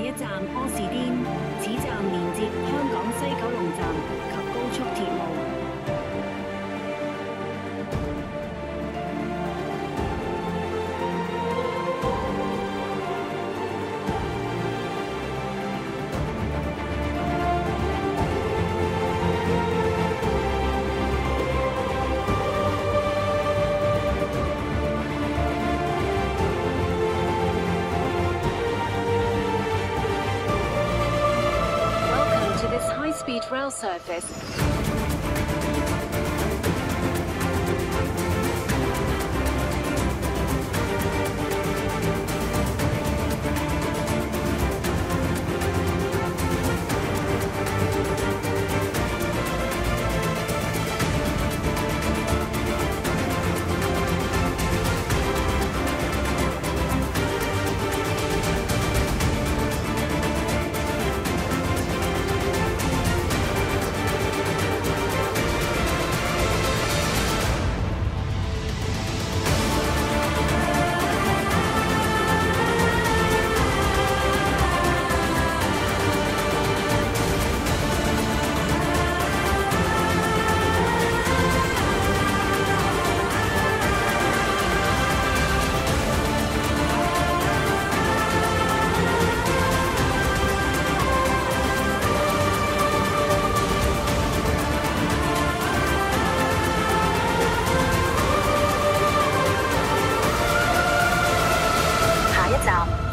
一站柯士甸，surface.